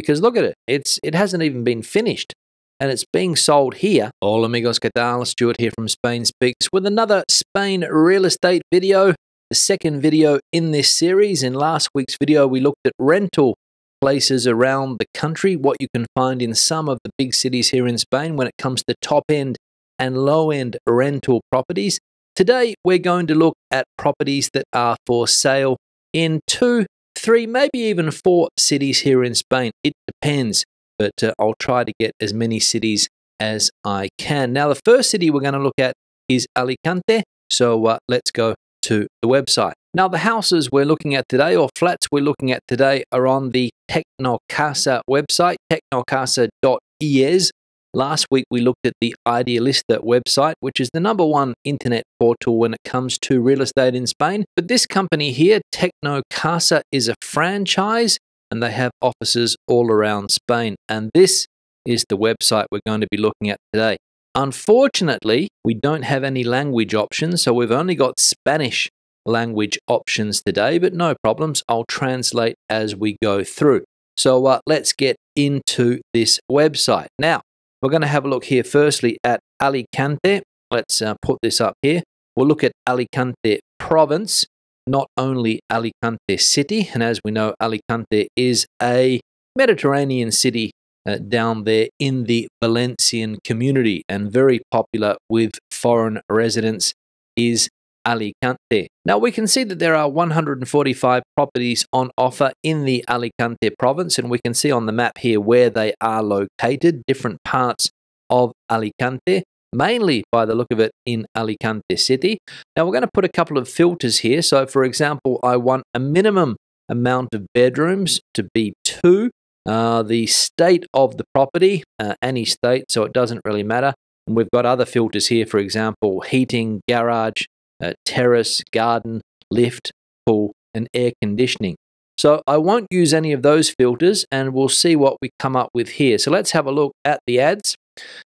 because look at it. It's it hasn't even been finished and it's being sold here. Hola amigos, ¿qué tal? Stuart here from Spain Speaks with another Spain real estate video, the second video in this series. In last week's video, we looked at rental places around the country, what you can find in some of the big cities here in Spain when it comes to top end and low end rental properties. Today, we're going to look at properties that are for sale in two, three, maybe even four cities here in Spain. It depends, but uh, I'll try to get as many cities as I can. Now, the first city we're going to look at is Alicante. So uh, let's go to the website. Now, the houses we're looking at today, or flats we're looking at today, are on the Tecnocasa website, tecnocasa.es. Last week, we looked at the Idealista website, which is the number one internet portal when it comes to real estate in Spain. But this company here, Tecnocasa, is a franchise and they have offices all around Spain. And this is the website we're going to be looking at today. Unfortunately, we don't have any language options, so we've only got Spanish language options today, but no problems. I'll translate as we go through. So uh, let's get into this website. Now, we're going to have a look here firstly at Alicante. Let's uh, put this up here. We'll look at Alicante province, not only Alicante city. And as we know, Alicante is a Mediterranean city uh, down there in the Valencian community and very popular with foreign residents is Alicante. Now we can see that there are 145 properties on offer in the Alicante province, and we can see on the map here where they are located, different parts of Alicante, mainly by the look of it in Alicante city. Now we're going to put a couple of filters here. So, for example, I want a minimum amount of bedrooms to be two. Uh, the state of the property, uh, any state, so it doesn't really matter. And we've got other filters here, for example, heating, garage, uh, terrace, garden, lift, pool, and air conditioning. So I won't use any of those filters and we'll see what we come up with here. So let's have a look at the ads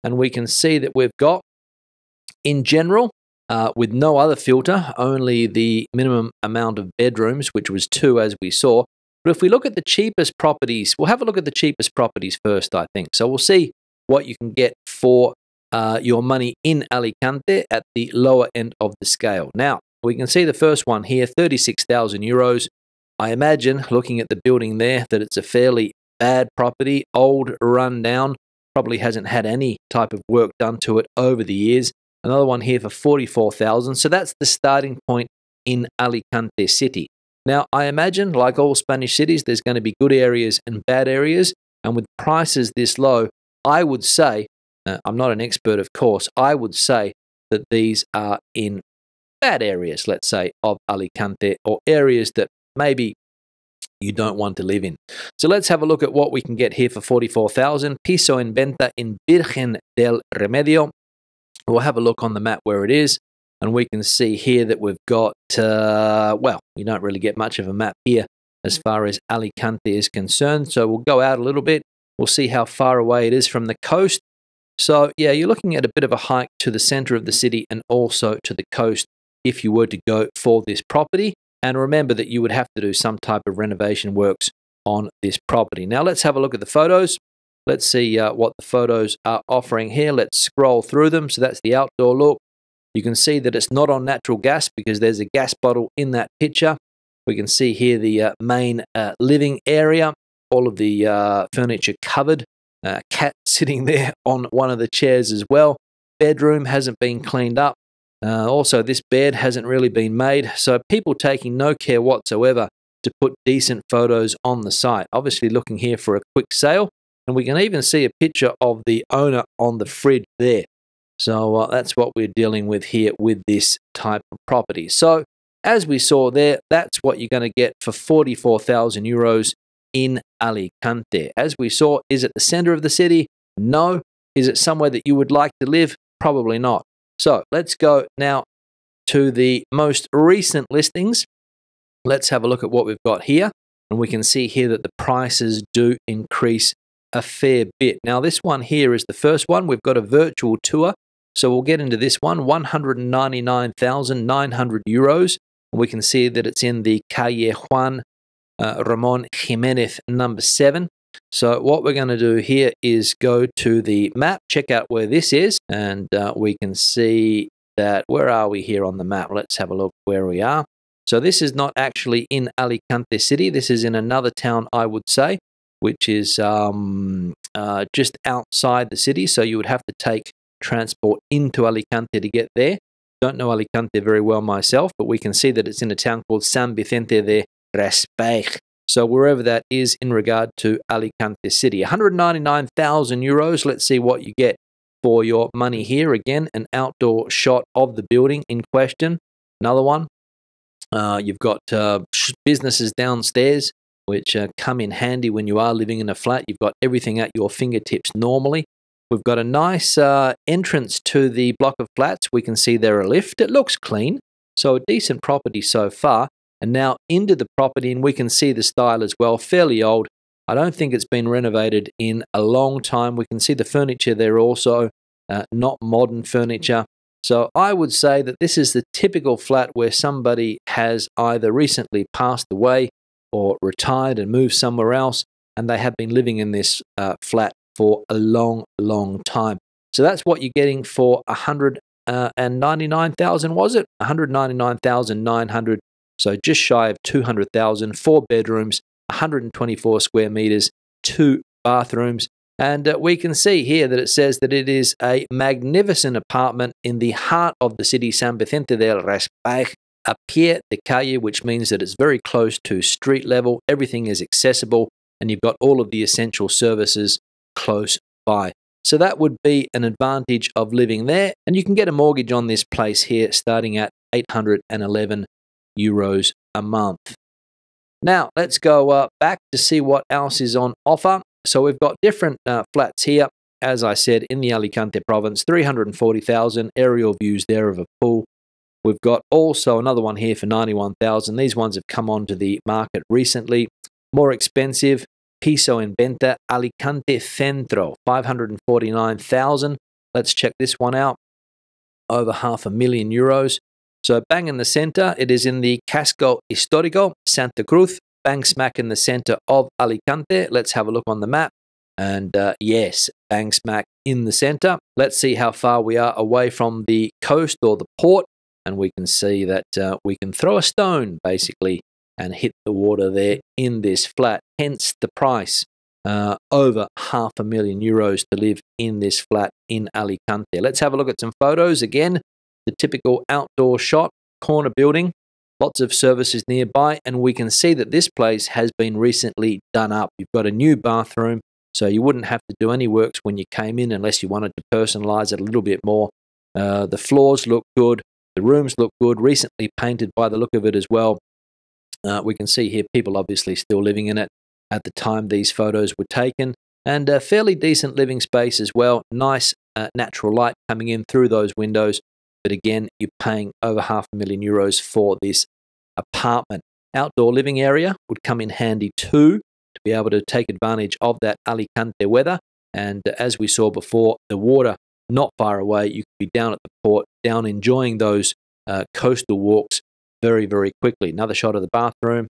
and we can see that we've got in general uh, with no other filter, only the minimum amount of bedrooms, which was two as we saw. But if we look at the cheapest properties, we'll have a look at the cheapest properties first, I think. So we'll see what you can get for uh, your money in Alicante at the lower end of the scale. Now, we can see the first one here 36,000 euros. I imagine, looking at the building there, that it's a fairly bad property, old, run down, probably hasn't had any type of work done to it over the years. Another one here for 44,000. So that's the starting point in Alicante city. Now, I imagine, like all Spanish cities, there's going to be good areas and bad areas. And with prices this low, I would say uh, I'm not an expert, of course. I would say that these are in bad areas, let's say, of Alicante or areas that maybe you don't want to live in. So let's have a look at what we can get here for 44,000. Piso en venta in Virgen del Remedio. We'll have a look on the map where it is. And we can see here that we've got, uh, well, we don't really get much of a map here as far as Alicante is concerned. So we'll go out a little bit. We'll see how far away it is from the coast. So, yeah, you're looking at a bit of a hike to the center of the city and also to the coast if you were to go for this property. And remember that you would have to do some type of renovation works on this property. Now, let's have a look at the photos. Let's see uh, what the photos are offering here. Let's scroll through them. So, that's the outdoor look. You can see that it's not on natural gas because there's a gas bottle in that picture. We can see here the uh, main uh, living area, all of the uh, furniture covered uh, cat sitting there on one of the chairs as well. Bedroom hasn't been cleaned up. Uh, also, this bed hasn't really been made, so people taking no care whatsoever to put decent photos on the site. Obviously, looking here for a quick sale, and we can even see a picture of the owner on the fridge there. So uh, that's what we're dealing with here with this type of property. So as we saw there, that's what you're going to get for 44,000 euros in Alicante. As we saw, is it the center of the city? No. Is it somewhere that you would like to live? Probably not. So let's go now to the most recent listings. Let's have a look at what we've got here. And we can see here that the prices do increase a fair bit. Now, this one here is the first one. We've got a virtual tour. So we'll get into this one 199,900 euros. We can see that it's in the Calle Juan uh, Ramon Jimenez, number seven. So what we're going to do here is go to the map, check out where this is, and uh, we can see that, where are we here on the map? Let's have a look where we are. So this is not actually in Alicante City. This is in another town, I would say, which is um, uh, just outside the city. So you would have to take transport into Alicante to get there. Don't know Alicante very well myself, but we can see that it's in a town called San Vicente de Raspeig. So wherever that is in regard to Alicante City, 199,000 euros. Let's see what you get for your money here. Again, an outdoor shot of the building in question. Another one. Uh, you've got uh, businesses downstairs, which uh, come in handy when you are living in a flat. You've got everything at your fingertips normally. We've got a nice uh, entrance to the block of flats. We can see there a lift. It looks clean, so a decent property so far. And now into the property, and we can see the style as well, fairly old. I don't think it's been renovated in a long time. We can see the furniture there also, uh, not modern furniture. So I would say that this is the typical flat where somebody has either recently passed away or retired and moved somewhere else, and they have been living in this uh, flat for a long, long time. So that's what you're getting for 199,000, was it? 199,900. So just shy of 200,000, four bedrooms, 124 square meters, two bathrooms. And uh, we can see here that it says that it is a magnificent apartment in the heart of the city, San Vicente del Raspeig, a pie de calle, which means that it's very close to street level. Everything is accessible, and you've got all of the essential services close by. So that would be an advantage of living there. And you can get a mortgage on this place here starting at 811 euros a month. Now, let's go uh, back to see what else is on offer. So we've got different uh, flats here. As I said, in the Alicante province, 340,000 aerial views there of a pool. We've got also another one here for 91,000. These ones have come onto the market recently. More expensive, Piso en Venta Alicante Centro, 549,000. Let's check this one out. Over half a million euros. So bang in the center, it is in the Casco Histórico, Santa Cruz, bang smack in the center of Alicante. Let's have a look on the map. And uh, yes, bang smack in the center. Let's see how far we are away from the coast or the port. And we can see that uh, we can throw a stone basically and hit the water there in this flat. Hence the price. Uh, over half a million euros to live in this flat in Alicante. Let's have a look at some photos again. The typical outdoor shot, corner building, lots of services nearby, and we can see that this place has been recently done up. You've got a new bathroom, so you wouldn't have to do any works when you came in unless you wanted to personalize it a little bit more. Uh, the floors look good, the rooms look good, recently painted by the look of it as well. Uh, we can see here people obviously still living in it at the time these photos were taken, and a fairly decent living space as well. Nice uh, natural light coming in through those windows. But again, you're paying over half a million euros for this apartment. Outdoor living area would come in handy too to be able to take advantage of that Alicante weather. And as we saw before, the water not far away. You could be down at the port, down enjoying those uh, coastal walks very, very quickly. Another shot of the bathroom,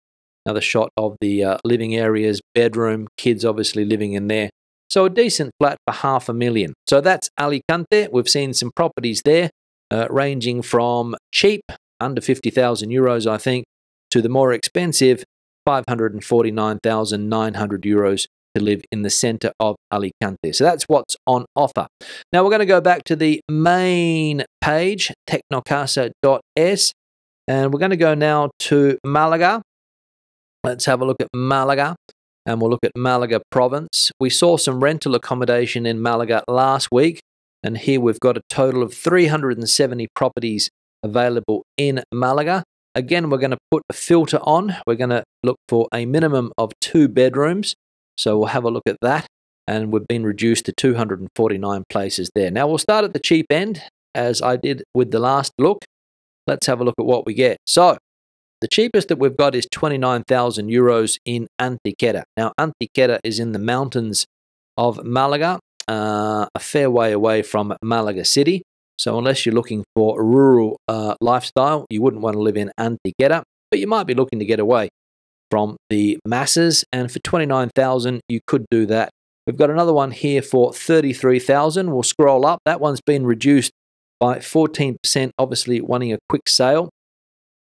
another shot of the uh, living areas, bedroom, kids obviously living in there. So a decent flat for half a million. So that's Alicante. We've seen some properties there, uh, ranging from cheap, under 50,000 euros, I think, to the more expensive, 549,900 euros to live in the center of Alicante. So that's what's on offer. Now we're going to go back to the main page, tecnocasa.es. And we're going to go now to Malaga. Let's have a look at Malaga and we'll look at Malaga province. We saw some rental accommodation in Malaga last week, and here we've got a total of 370 properties available in Malaga. Again, we're going to put a filter on. We're going to look for a minimum of two bedrooms. So we'll have a look at that. And we've been reduced to 249 places there. Now we'll start at the cheap end, as I did with the last look. Let's have a look at what we get. So, the cheapest that we've got is 29,000 euros in Antequera. Now, Antequera is in the mountains of Malaga, uh, a fair way away from Malaga City. So, unless you're looking for a rural uh, lifestyle, you wouldn't want to live in Antequera, but you might be looking to get away. from the masses. And for 29,000, you could do that. We've got another one here for 33,000. We'll scroll up. That one's been reduced by 14%, obviously wanting a quick sale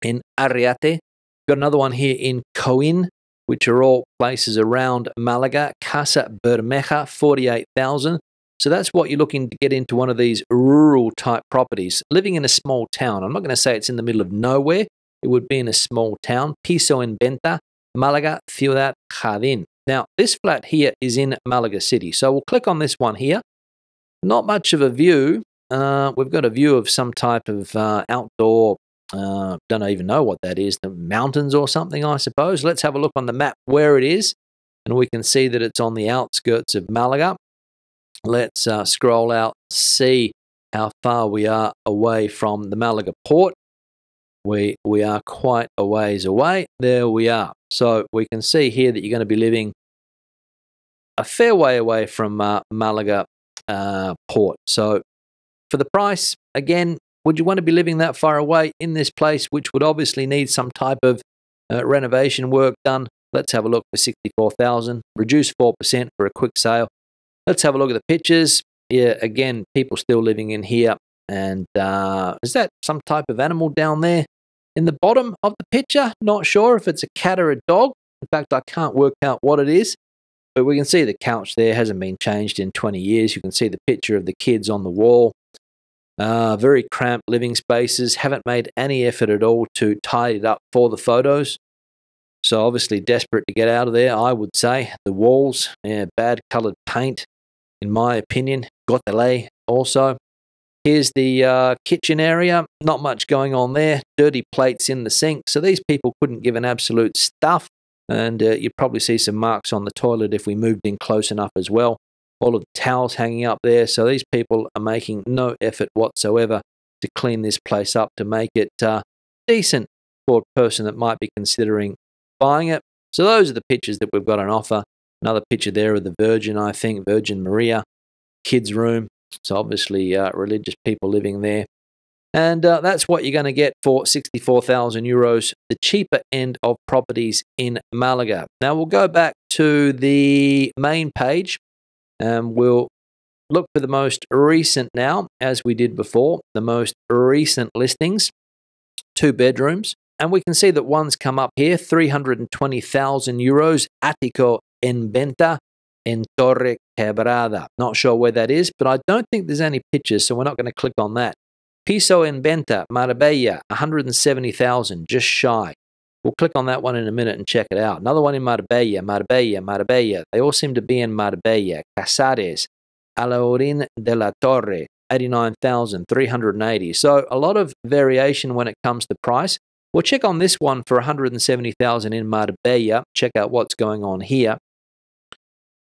in Arriate. We've got another one here in Coin, which are all places around Malaga. Casa Bermeja, 48,000. So that's what you're looking to get into one of these rural type properties. Living in a small town. I'm not going to say it's in the middle of nowhere. It would be in a small town. Piso en venta, Malaga, Ciudad Jardín. Now, this flat here is in Malaga City. So we'll click on this one here. Not much of a view. Uh, we've got a view of some type of uh, outdoor, uh, don't even know what that is, the mountains or something, I suppose. Let's have a look on the map where it is. And we can see that it's on the outskirts of Malaga. Let's uh, scroll out, see how far we are away from the Malaga port. We, we are quite a ways away. There we are. So we can see here that you're going to be living a fair way away from uh, Malaga uh, port. So for the price, again, would you want to be living that far away in this place, which would obviously need some type of uh, renovation work done? Let's have a look for 64,000, reduce 4% for a quick sale. Let's have a look at the pictures. Yeah, again, people still living in here. And uh, is that some type of animal down there in the bottom of the picture? Not sure if it's a cat or a dog. In fact, I can't work out what it is. But we can see the couch there hasn't been changed in 20 years. You can see the picture of the kids on the wall. Uh, very cramped living spaces. Haven't made any effort at all to tidy it up for the photos. So obviously desperate to get out of there, I would say. The walls, yeah, bad coloured paint in my opinion. Got the lay also. Here's the uh, kitchen area. Not much going on there. Dirty plates in the sink. So these people couldn't give an absolute stuff. And uh, you probably see some marks on the toilet if we moved in close enough as well. All of the towels hanging up there. So these people are making no effort whatsoever to clean this place up to make it uh, decent for a person that might be considering buying it. So those are the pictures that we've got on offer. Another picture there of the Virgin, I think, Virgin Maria, kids' room. So obviously uh, religious people living there. And uh, that's what you're going to get for 64,000 euros, the cheaper end of properties in Malaga. Now we'll go back to the main page and we'll look for the most recent now, as we did before, the most recent listings. Two bedrooms. And we can see that one's come up here, 320,000 euros, Attico en venta in Torre Quebrada. Not sure where that is, but I don't think there's any pictures, so we're not going to click on that. Piso en venta, Marbella, 170,000, just shy. We'll click on that one in a minute and check it out. Another one in Marbella, Marbella, Marbella. They all seem to be in Marbella. Casares, Alhaurín de la Torre, 89,380. So a lot of variation when it comes to price. We'll check on this one for 170,000 in Marbella. Check out what's going on here.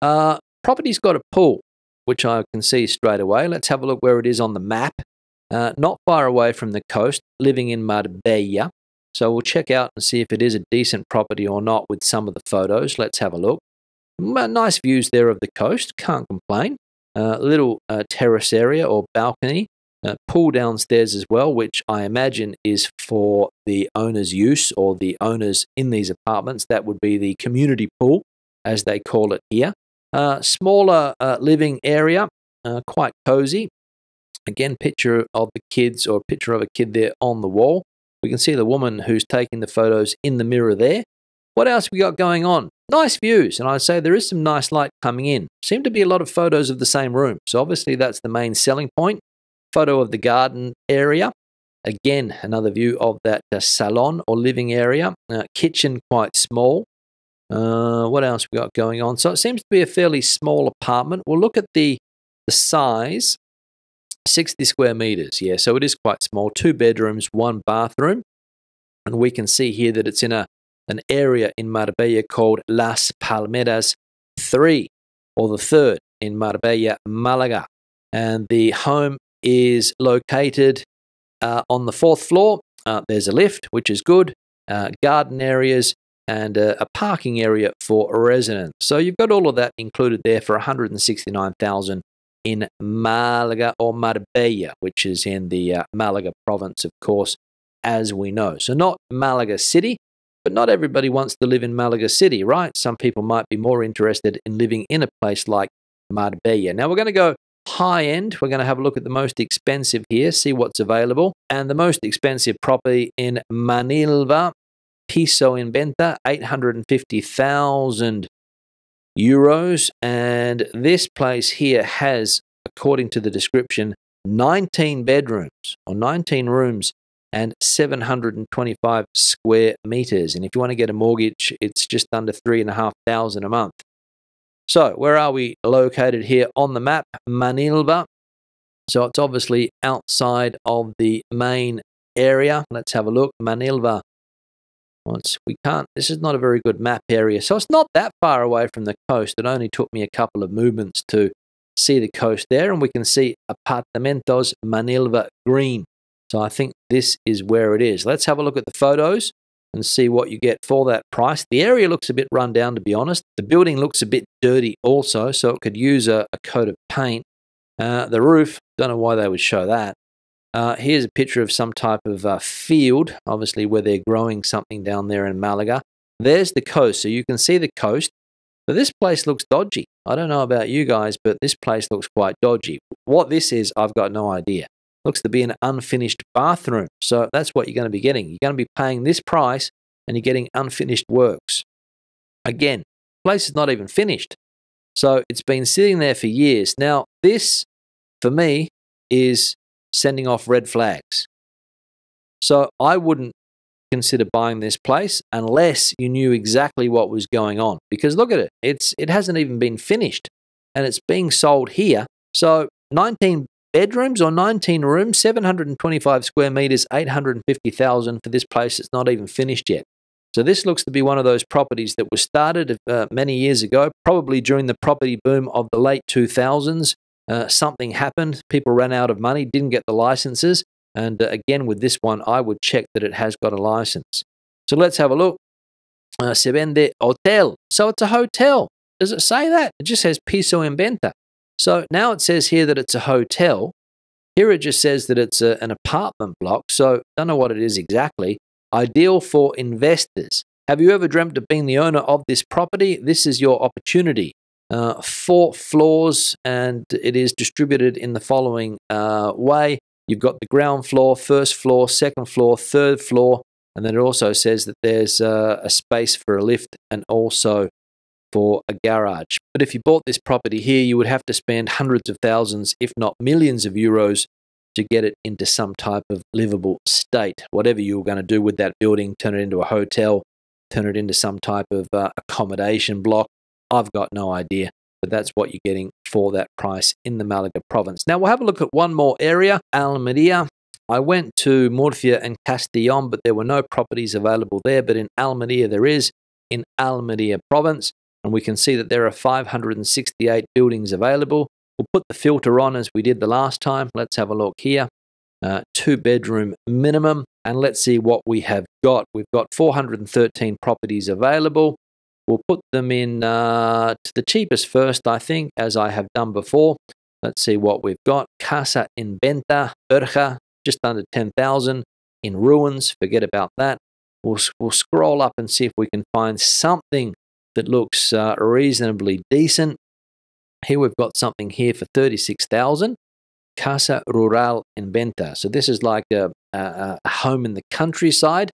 Uh, property's got a pool, which I can see straight away. Let's have a look where it is on the map. Uh, not far away from the coast, living in Marbella. So we'll check out and see if it is a decent property or not with some of the photos. Let's have a look. Nice views there of the coast, can't complain. Uh, little uh, terrace area or balcony, uh, pool downstairs as well, which I imagine is for the owner's use or the owners in these apartments. That would be the community pool, as they call it here. Uh, smaller uh, living area, uh, quite cozy. Again, picture of the kids or picture of a kid there on the wall. We can see the woman who's taking the photos in the mirror there. What else we got going on? Nice views, and I'd say there is some nice light coming in. Seem to be a lot of photos of the same room, so obviously that's the main selling point. Photo of the garden area. Again, another view of that uh, salon or living area. Uh, kitchen quite small. Uh, what else we got going on? So it seems to be a fairly small apartment. We'll look at the, the size 60 square meters. Yeah, so it is quite small. Two bedrooms, one bathroom. And we can see here that it's in a an area in Marbella called Las Palmeras 3, or the third in Marbella, Malaga. And the home is located uh, on the fourth floor. Uh, there's a lift, which is good, uh, garden areas, and a, a, parking area for residents. So you've got all of that included there for 169,000 in Malaga or Marbella, which is in the uh, Malaga province, of course, as we know. So not Malaga City, But not everybody wants to live in Malaga City, right? Some people might be more interested in living in a place like Marbella. Now we're going to go high end. We're going to have a look at the most expensive here, see what's available. And the most expensive property in Manilva, Piso in Venta, 850,000 euros. And this place here has, according to the description, 19 bedrooms or 19 rooms and 725 square meters. And if you want to get a mortgage, it's just under three and a half thousand a month. So, where are we located here on the map? Manilva. So, it's obviously outside of the main area. Let's have a look. Manilva. Once we can't, this is not a very good map area. So, it's not that far away from the coast. It only took me a couple of movements to see the coast there, and we can see Apartamentos Manilva Green. So I think this is where it is. Let's have a look at the photos and see what you get for that price. The area looks a bit run down, to be honest. The building looks a bit dirty also, so it could use a, a coat of paint. Uh, the roof, don't know why they would show that. Uh, here's a picture of some type of uh, field, obviously where they're growing something down there in Malaga. There's the coast, so you can see the coast. But this place looks dodgy. I don't know about you guys, but this place looks quite dodgy. What this is, I've got no idea. Looks to be an unfinished bathroom. So that's what you're going to be getting. You're going to be paying this price and you're getting unfinished works. Again, place is not even finished. So it's been sitting there for years. Now, this, for me, is sending off red flags. So I wouldn't consider buying this place unless you knew exactly what was going on. Because look at it, it's it hasn't even been finished and it's being sold here. So 19 bedrooms or 19 rooms, 725 square meters, 850,000 for this place. It's not even finished yet. So this looks to be one of those properties that was started uh, many years ago, probably during the property boom of the late 2000s. Uh, something happened, people ran out of money, didn't get the licenses, and uh, again, with this one, I would check that it has got a license. So let's have a look. Uh, se vende hotel. So it's a hotel. Does it say that? It just says piso en venta. So now it says here that it's a hotel. Here it just says that it's a, an apartment block. So don't know what it is exactly. Ideal for investors. Have you ever dreamt of being the owner of this property? This is your opportunity. Uh, four floors, and it is distributed in the following uh, way You've got the ground floor, first floor, second floor, third floor, and then it also says that there's uh, a space for a lift and also for a garage. But if you bought this property here, you would have to spend hundreds of thousands, if not millions of euros, to get it into some type of livable state. Whatever you were going to do with that building, turn it into a hotel, turn it into some type of uh, accommodation block, I've got no idea but that's what you're getting for that price in the Malaga province. Now we'll have a look at one more area, Almeria. I went to Murcia and Castellon, but there were no properties available there. But in Almeria, there is in Almeria province, and we can see that there are 568 buildings available. We'll put the filter on as we did the last time. Let's have a look here. Uh, two bedroom minimum, and let's see what we have got. We've got 413 properties available. We'll put them in uh, to the cheapest first, I think, as I have done before. Let's see what we've got. Casa in Venta, Berja, just under 10,000. In ruins, forget about that. We'll, we'll scroll up and see if we can find something that looks uh, reasonably decent. Here we've got something here for 36,000. Casa Rural in Venta. So this is like a, a, a home in the countryside.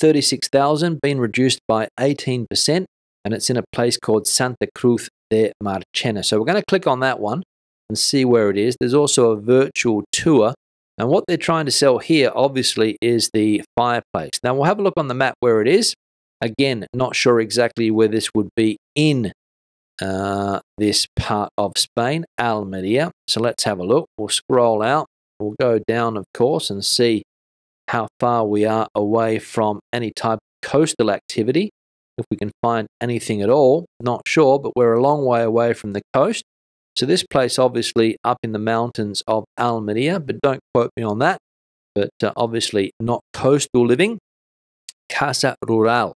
36,000, been reduced by 18% and it's in a place called Santa Cruz de Marchena. So we're going to click on that one and see where it is. There's also a virtual tour. And what they're trying to sell here, obviously, is the fireplace. Now we'll have a look on the map where it is. Again, not sure exactly where this would be in uh, this part of Spain, Almeria. So let's have a look. We'll scroll out. We'll go down, of course, and see how far we are away from any type of coastal activity if we can find anything at all. Not sure, but we're a long way away from the coast. So this place obviously up in the mountains of Almeria, but don't quote me on that. But uh, obviously not coastal living. Casa Rural.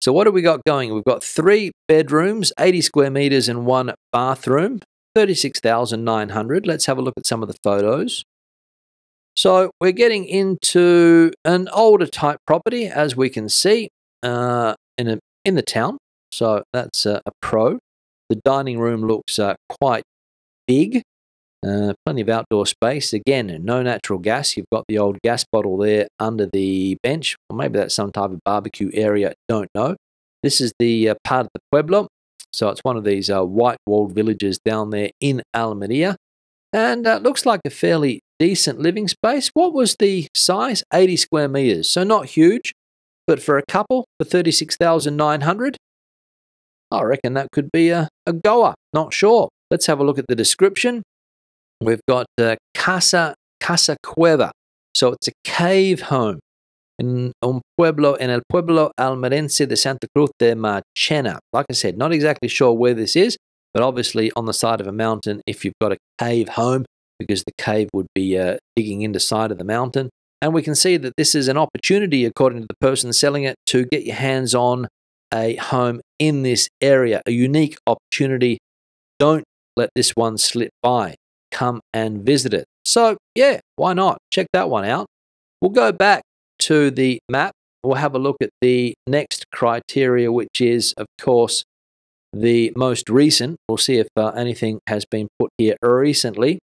So what have we got going? We've got three bedrooms, 80 square meters and one bathroom, 36,900. Let's have a look at some of the photos. So we're getting into an older type property, as we can see. uh, in a in the town, so that's a, a pro. The dining room looks uh, quite big, uh, plenty of outdoor space. Again, no natural gas. You've got the old gas bottle there under the bench, or maybe that's some type of barbecue area. Don't know. This is the uh, part of the pueblo, so it's one of these uh, white walled villages down there in Almeria, and uh, looks like a fairly decent living space. What was the size? 80 square meters, so not huge, but for a couple for 36,900, I reckon that could be a, a goer. Not sure. Let's have a look at the description. We've got uh, Casa Casa Cueva, so it's a cave home in un pueblo en el pueblo almerense de Santa Cruz de Marchena. Like I said, not exactly sure where this is, but obviously on the side of a mountain. If you've got a cave home, because the cave would be uh, digging into side of the mountain. And we can see that this is an opportunity, according to the person selling it, to get your hands on a home in this area, a unique opportunity. Don't let this one slip by. Come and visit it. So, yeah, why not? Check that one out. We'll go back to the map. We'll have a look at the next criteria, which is, of course, the most recent. We'll see if uh, anything has been put here recently.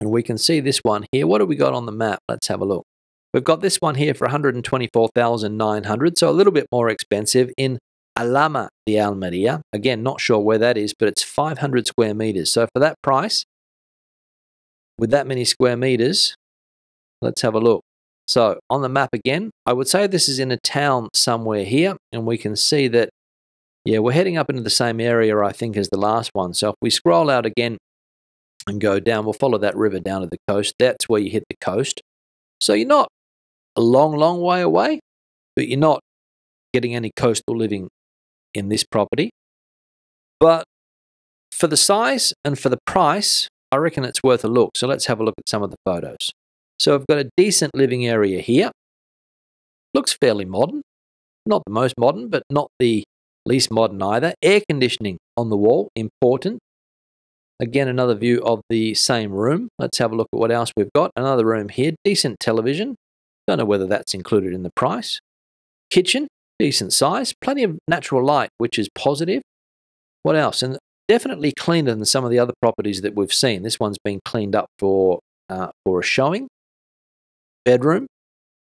And we can see this one here. What do we got on the map? Let's have a look. We've got this one here for 124,900, so a little bit more expensive in Alhama de Almeria. Again, not sure where that is, but it's 500 square meters. So for that price, with that many square meters, let's have a look. So on the map again, I would say this is in a town somewhere here, and we can see that, yeah, we're heading up into the same area, I think, as the last one. So if we scroll out again, and go down. We'll follow that river down to the coast. That's where you hit the coast. So you're not a long, long way away, but you're not getting any coastal living in this property. But for the size and for the price, I reckon it's worth a look. So let's have a look at some of the photos. So I've got a decent living area here. Looks fairly modern. Not the most modern, but not the least modern either. Air conditioning on the wall, important. Again, another view of the same room. Let's have a look at what else we've got. Another room here, decent television. Don't know whether that's included in the price. Kitchen, decent size. Plenty of natural light, which is positive. What else? And definitely cleaner than some of the other properties that we've seen. This one's been cleaned up for, uh, for a showing. Bedroom,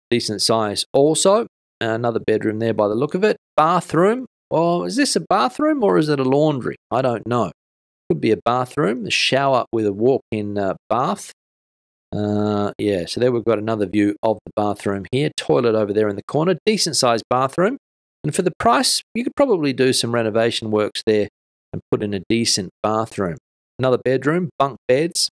decent size also. Another bedroom there by the look of it. Bathroom. Well, is this a bathroom or is it a laundry? I don't know. Could be a bathroom, a shower with a walk-in uh, bath. Uh, yeah, so there we've got another view of the bathroom here. Toilet over there in the corner, decent sized bathroom. And for the price, you could probably do some renovation works there and put in a decent bathroom. Another bedroom, bunk beds.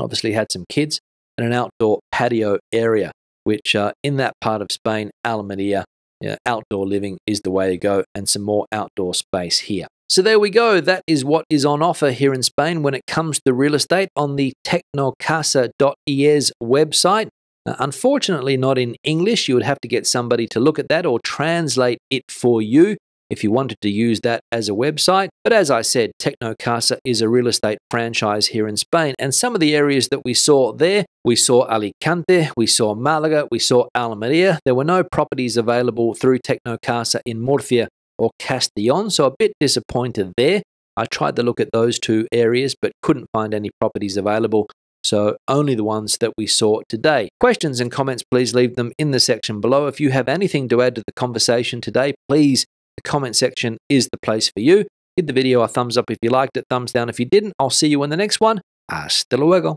Obviously had some kids and an outdoor patio area, which uh, in that part of Spain, Almeria, yeah, outdoor living is the way to go, and some more outdoor space here. So there we go. That is what is on offer here in Spain when it comes to real estate on the tecnocasa.es website. Uh, unfortunately, not in English. You would have to get somebody to look at that or translate it for you if you wanted to use that as a website. But as I said, Tecnocasa is a real estate franchise here in Spain. And some of the areas that we saw there, we saw Alicante, we saw Malaga, we saw Almeria. There were no properties available through Tecnocasa in Murcia or Castellon, so a bit disappointed there. I tried to look at those two areas but couldn't find any properties available, so only the ones that we saw today. Questions and comments, please leave them in the section below. If you have anything to add to the conversation today, please, the comment section is the place for you. Give the video a thumbs up if you liked it, thumbs down if you didn't. I'll see you in the next one. Hasta luego.